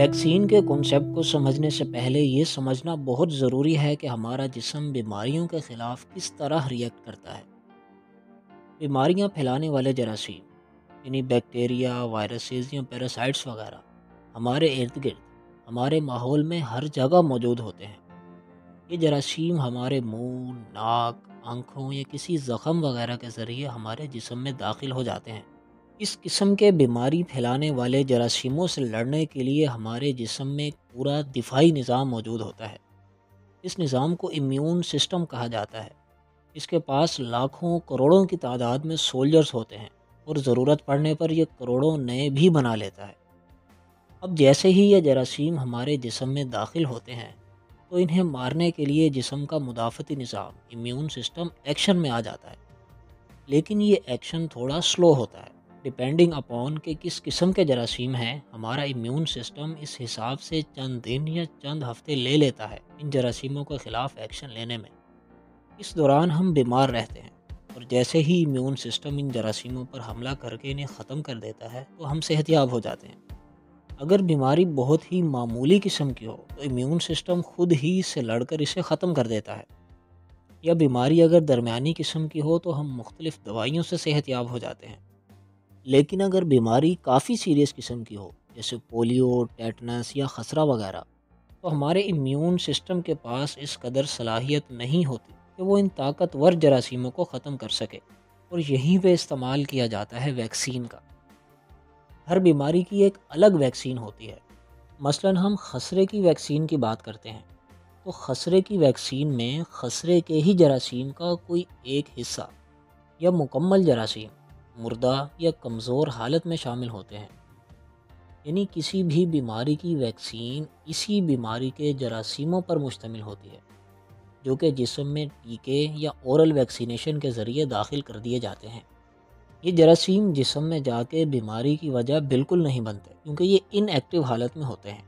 Vaccine के concept को समझने से पहले ये समझना बहुत ज़रूरी है कि हमारा जिसम बीमारियों के ख़िलाफ़ किस तरह रिएक्ट करता है। बीमारियाँ फैलाने वाले जरासीम यानी बैक्टीरिया वायरसेस या पैरासाइट्स वगैरह हमारे इर्द गिर्द हमारे माहौल में हर जगह मौजूद होते हैं। ये जरासीम हमारे मुँह, नाक आँखों या किसी ज़ख़म वगैरह के ज़रिए हमारे जिसम में दाखिल हो जाते हैं। इस किस्म के बीमारी फैलाने वाले जरासीमों से लड़ने के लिए हमारे जिसम में एक पूरा दिफाई निज़ाम मौजूद होता है। इस निज़ाम को इम्यून सिस्टम कहा जाता है। इसके पास लाखों करोड़ों की तादाद में सोल्जर्स होते हैं और ज़रूरत पड़ने पर यह करोड़ों नए भी बना लेता है। अब जैसे ही ये जरासीम हमारे जिसम में दाखिल होते हैं तो इन्हें मारने के लिए जिसम का मुदाफ़ती निज़ाम इम्यून सिस्टम एक्शन में आ जाता है। लेकिन ये एक्शन थोड़ा स्लो होता है। डिपेंडिंग अपॉन कि किस किस्म के जरासीम हैं, हमारा इम्यून सिस्टम इस हिसाब से चंद दिन या चंद हफ़्ते ले लेता है इन जरासीमों के ख़िलाफ़ एक्शन लेने में। इस दौरान हम बीमार रहते हैं और जैसे ही इम्यून सिस्टम इन जरासीमों पर हमला करके इन्हें ख़त्म कर देता है तो हम सेहतियाब हो जाते हैं। अगर बीमारी बहुत ही मामूली किस्म की हो तो इम्यून सिस्टम खुद ही इससे लड़कर इसे ख़त्म कर देता है। या बीमारी अगर दरमिया किस्म की हो तो हम मुख्तलिफ़ दवाइयों से सेहतियाब हो जाते हैं। लेकिन अगर बीमारी काफ़ी सीरियस किस्म की हो, जैसे पोलियो टेटनस या खसरा वगैरह तो हमारे इम्यून सिस्टम के पास इस कदर सलाहियत नहीं होती कि वो इन ताकतवर जरासीमों को ख़त्म कर सके। और यहीं पे इस्तेमाल किया जाता है वैक्सीन का। हर बीमारी की एक अलग वैक्सीन होती है। मसलन हम खसरे की वैक्सीन की बात करते हैं तो खसरे की वैक्सीन में खसरे के ही जरासीम का कोई एक हिस्सा या मुकम्मल जरासीम मुर्दा या कमज़ोर हालत में शामिल होते हैं। यानी किसी भी बीमारी की वैक्सीन इसी बीमारी के जरासीमों पर मुश्तमिल होती है, जो कि जिसम में टीके या औरल वैक्सीनेशन के ज़रिए दाखिल कर दिए जाते हैं। ये जरासीम जिसम में जाके बीमारी की वजह बिल्कुल नहीं बनते, क्योंकि ये इनएक्टिव हालत में होते हैं।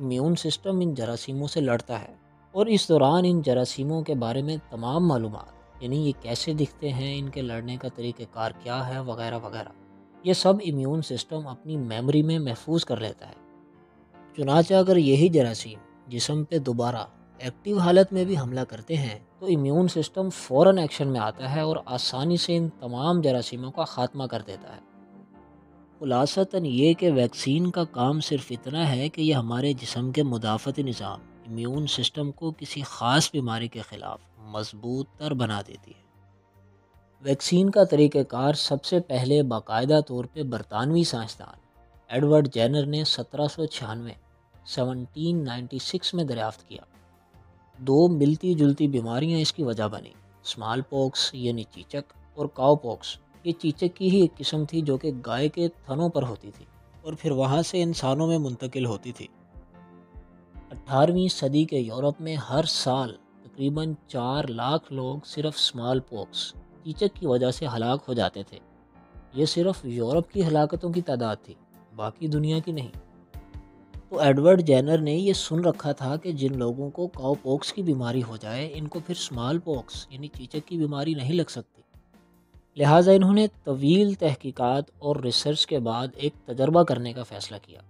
इम्यून सिस्टम इन जरासीमों से लड़ता है और इस दौरान इन जरासीमों के बारे में तमाम मालूम यानी ये कैसे दिखते हैं, इनके लड़ने का तरीक़ेकार क्या है, वगैरह वगैरह। ये सब इम्यून सिस्टम अपनी मेमोरी में महफूज कर लेता है। चुनाचा अगर यही जरासीम जिसम पे दोबारा एक्टिव हालत में भी हमला करते हैं तो इम्यून सिस्टम फ़ौर एक्शन में आता है और आसानी से इन तमाम जरासीमों का ख़ात्मा कर देता है। खुलासता ये कि वैक्सीन का काम सिर्फ़ इतना है कि यह हमारे जिसम के मुदाफ़ती निज़ाम इम्यून सिस्टम को किसी ख़ास बीमारी के ख़िलाफ़ मज़बूत तर बना देती है। वैक्सीन का तरीक़ार सबसे पहले बाकायदा तौर पर बरतानवी साइंसदान एडवर्ड जैनर ने सत्रह सौ छियानवे सेवनटीन नाइन्टी सिक्स में दरियाफ़त किया। दो मिलती जुलती बीमारियाँ इसकी वजह बनी स्मॉल पॉक्स यानी चीचक, और काव पॉक्स ये चीचक की ही एक किस्म थी जो कि गाय के थनों पर होती थी, और फिर वहाँ से इंसानों में मुंतकिल होती थी। अठारहवीं सदी के यूरोप में हर साल तकरीबन चार लाख लोग सिर्फ़ स्मॉल पॉक्स कीचक की वजह से हलाक हो जाते थे। ये सिर्फ़ यूरोप की हलाकतों की तादाद थी, बाकी दुनिया की नहीं। तो एडवर्ड जैनर ने यह सुन रखा था कि जिन लोगों को काउ पॉक्स की बीमारी हो जाए, इनको फिर स्मॉल पॉक्स यानी चीचक की बीमारी नहीं लग सकती। लिहाजा इन्होंने तवील तहकीकात और रिसर्च के बाद एक तजर्बा करने का फ़ैसला किया।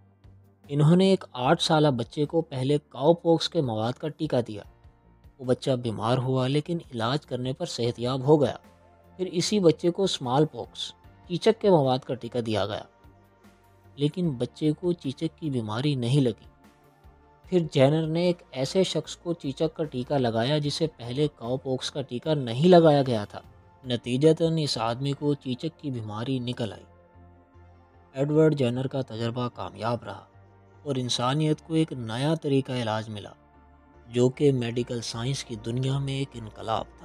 इन्होंने एक आठ साल बच्चे को पहले काउ पॉक्स के मवाद का टीका दिया। वो बच्चा बीमार हुआ, लेकिन इलाज करने पर सेहतियाब हो गया। फिर इसी बच्चे को स्मॉल पॉक्स चीचक के मवाद का टीका दिया गया। लेकिन बच्चे को चीचक की बीमारी नहीं लगी। फिर जैनर ने एक ऐसे शख्स को चीचक का टीका लगाया जिसे पहले काउपॉक्स का टीका नहीं लगाया गया था। नतीजतन इस आदमी को चीचक की बीमारी निकल आई। एडवर्ड जैनर का तजर्बा कामयाब रहा। और इंसानियत को एक नया तरीका इलाज मिला, जो कि मेडिकल साइंस की दुनिया में एक इनकलाब था।